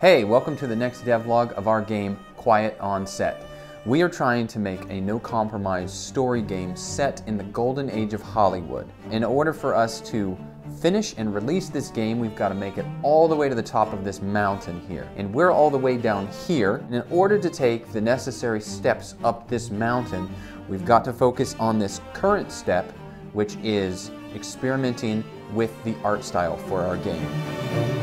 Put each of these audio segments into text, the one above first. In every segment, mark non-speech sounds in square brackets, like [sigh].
Hey, welcome to the next devlog of our game, Quiet on Set. We are trying to make a no compromise story game set in the golden age of Hollywood. In order for us to finish and release this game, we've got to make it all the way to the top of this mountain here. And we're all the way down here. And in order to take the necessary steps up this mountain, we've got to focus on this current step, which is experimenting with the art style for our game.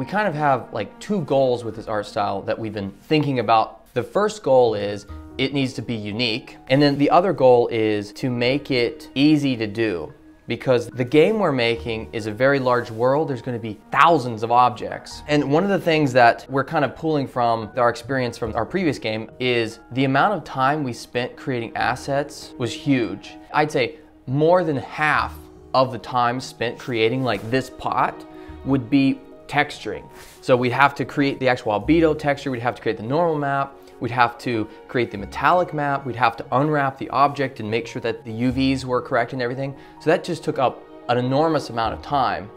We kind of have like two goals with this art style that we've been thinking about. The first goal is it needs to be unique. And then the other goal is to make it easy to do because the game we're making is a very large world. There's going to be thousands of objects. And one of the things that we're kind of pulling from our experience from our previous game is the amount of time we spent creating assets was huge. I'd say more than half of the time spent creating like this pot would be texturing. So we'd have to create the actual albedo texture, we'd have to create the normal map, we'd have to create the metallic map, we'd have to unwrap the object and make sure that the UVs were correct and everything. So that just took up an enormous amount of time.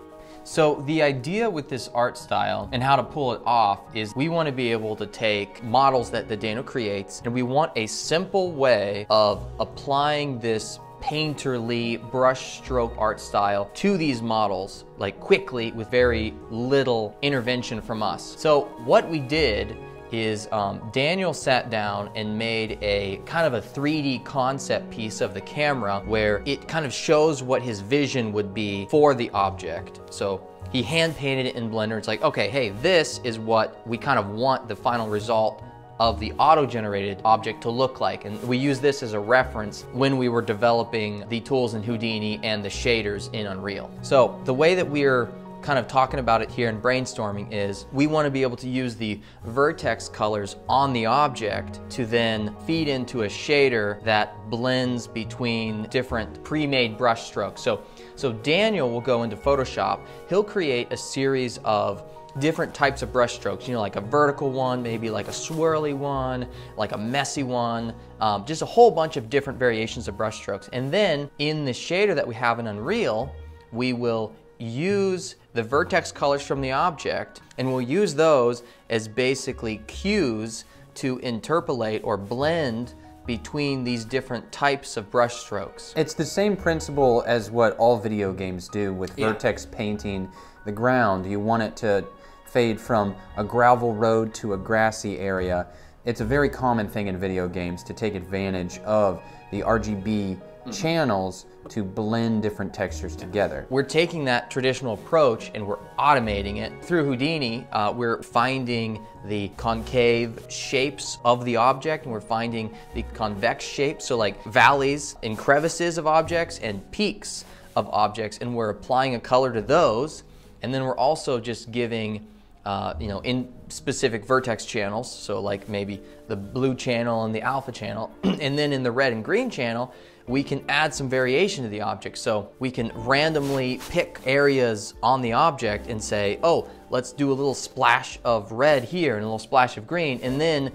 So the idea with this art style and how to pull it off is we want to be able to take models that the Dano creates and we want a simple way of applying this painterly brushstroke art style to these models like quickly with very little intervention from us. So what we did is um, Daniel sat down and made a kind of a 3D concept piece of the camera where it kind of shows what his vision would be for the object. So he hand painted it in Blender. It's like, okay, hey, this is what we kind of want the final result of the auto-generated object to look like. And we use this as a reference when we were developing the tools in Houdini and the shaders in Unreal. So the way that we're kind of talking about it here in brainstorming is we want to be able to use the vertex colors on the object to then feed into a shader that blends between different pre-made brush strokes. So, so Daniel will go into Photoshop, he'll create a series of different types of brush strokes, you know, like a vertical one, maybe like a swirly one, like a messy one, um, just a whole bunch of different variations of brush strokes. And then in the shader that we have in Unreal, we will use the vertex colors from the object and we'll use those as basically cues to interpolate or blend between these different types of brush strokes. It's the same principle as what all video games do with Yeah. vertex painting the ground. You want it to fade from a gravel road to a grassy area. It's a very common thing in video games to take advantage of the RGB channels to blend different textures together. We're taking that traditional approach and we're automating it. Through Houdini, uh, we're finding the concave shapes of the object and we're finding the convex shapes, so like valleys and crevices of objects and peaks of objects, and we're applying a color to those. And then we're also just giving uh, you know, in specific vertex channels, so like maybe the blue channel and the alpha channel, [clears throat] and then in the red and green channel, we can add some variation to the object. So we can randomly pick areas on the object and say, oh, let's do a little splash of red here and a little splash of green, and then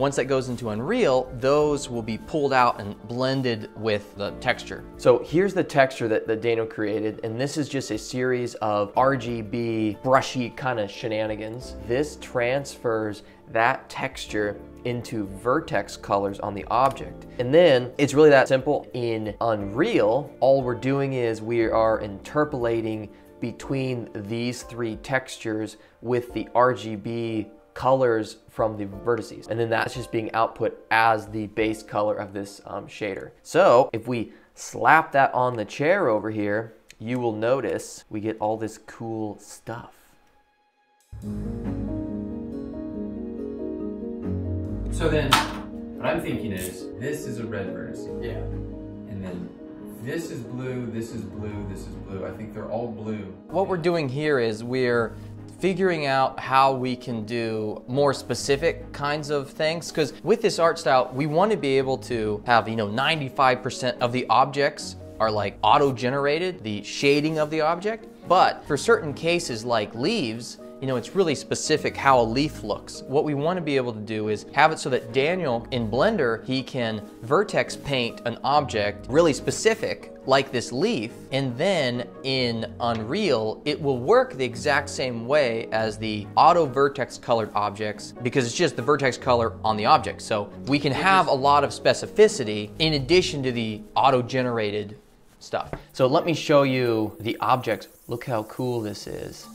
once that goes into Unreal, those will be pulled out and blended with the texture. So here's the texture that, that Dano created, and this is just a series of RGB brushy kind of shenanigans. This transfers that texture into vertex colors on the object. And then it's really that simple. In Unreal, all we're doing is we are interpolating between these three textures with the RGB colors from the vertices. And then that's just being output as the base color of this um, shader. So if we slap that on the chair over here, you will notice we get all this cool stuff. So then, what I'm thinking is, this is a red vertex. Yeah. And then this is blue, this is blue, this is blue. I think they're all blue. What we're doing here is we're figuring out how we can do more specific kinds of things because with this art style we want to be able to have you know 95% of the objects are like auto generated the shading of the object but for certain cases like leaves you know, it's really specific how a leaf looks. What we want to be able to do is have it so that Daniel in Blender, he can vertex paint an object really specific like this leaf, and then in Unreal, it will work the exact same way as the auto vertex colored objects because it's just the vertex color on the object. So we can have a lot of specificity in addition to the auto generated stuff. So let me show you the objects. Look how cool this is.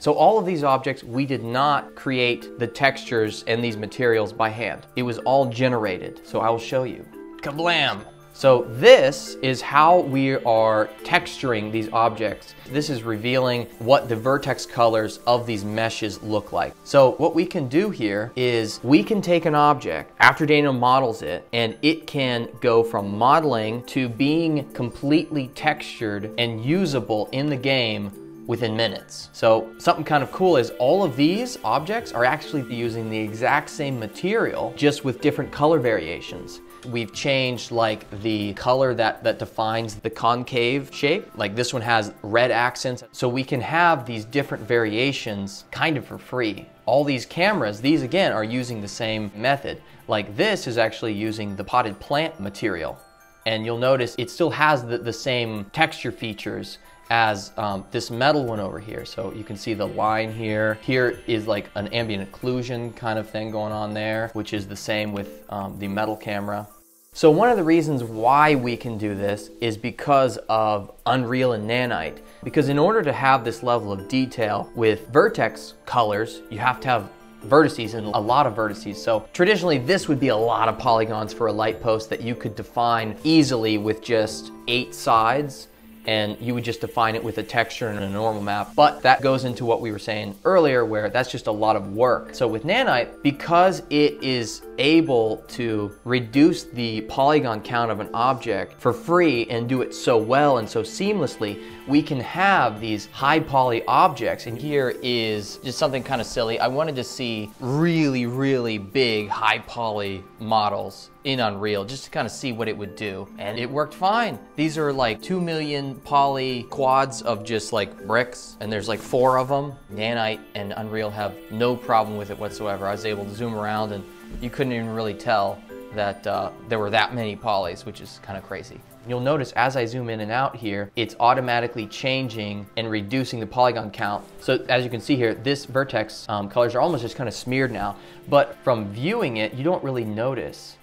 So all of these objects, we did not create the textures and these materials by hand. It was all generated. So I will show you. Kablam! So this is how we are texturing these objects. This is revealing what the vertex colors of these meshes look like. So what we can do here is we can take an object after Daniel models it and it can go from modeling to being completely textured and usable in the game within minutes. So something kind of cool is all of these objects are actually using the exact same material, just with different color variations. We've changed like the color that, that defines the concave shape. Like this one has red accents. So we can have these different variations kind of for free. All these cameras, these again are using the same method. Like this is actually using the potted plant material. And you'll notice it still has the, the same texture features as um, this metal one over here. So you can see the line here. Here is like an ambient occlusion kind of thing going on there, which is the same with um, the metal camera. So one of the reasons why we can do this is because of Unreal and Nanite. Because in order to have this level of detail with vertex colors, you have to have vertices and a lot of vertices. So traditionally this would be a lot of polygons for a light post that you could define easily with just eight sides and you would just define it with a texture and a normal map. But that goes into what we were saying earlier where that's just a lot of work. So with Nanite, because it is able to reduce the polygon count of an object for free and do it so well and so seamlessly, we can have these high poly objects. And here is just something kind of silly. I wanted to see really, really big high poly models in Unreal just to kind of see what it would do. And it worked fine. These are like 2 million poly quads of just like bricks and there's like four of them. Nanite and Unreal have no problem with it whatsoever. I was able to zoom around and you couldn't even really tell that uh, there were that many polys, which is kind of crazy. You'll notice as I zoom in and out here, it's automatically changing and reducing the polygon count. So as you can see here, this vertex um, colors are almost just kind of smeared now, but from viewing it, you don't really notice.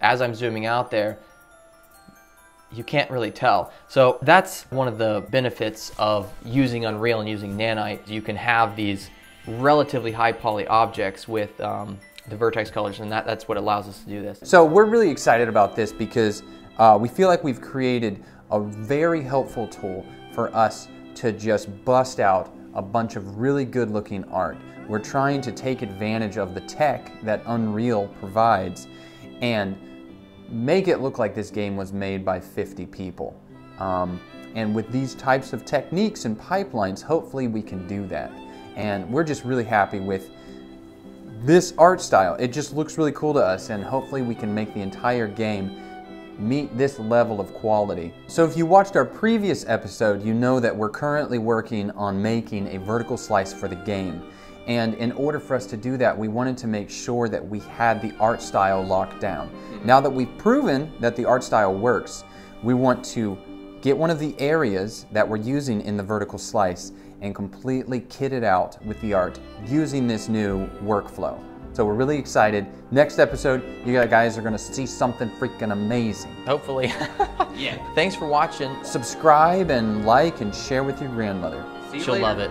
As I'm zooming out there, you can't really tell. So that's one of the benefits of using Unreal and using Nanite. You can have these relatively high poly objects with um, the vertex colors, and that, that's what allows us to do this. So we're really excited about this because uh, we feel like we've created a very helpful tool for us to just bust out a bunch of really good looking art. We're trying to take advantage of the tech that Unreal provides and make it look like this game was made by 50 people. Um, and with these types of techniques and pipelines, hopefully we can do that. And we're just really happy with this art style. It just looks really cool to us and hopefully we can make the entire game meet this level of quality. So if you watched our previous episode, you know that we're currently working on making a vertical slice for the game. And in order for us to do that, we wanted to make sure that we had the art style locked down. Mm-hmm. Now that we've proven that the art style works, we want to get one of the areas that we're using in the vertical slice and completely kit it out with the art using this new workflow. So we're really excited. Next episode, you guys are gonna see something freaking amazing. Hopefully. [laughs] yeah. Thanks for watching. Subscribe and like and share with your grandmother. She'll love it.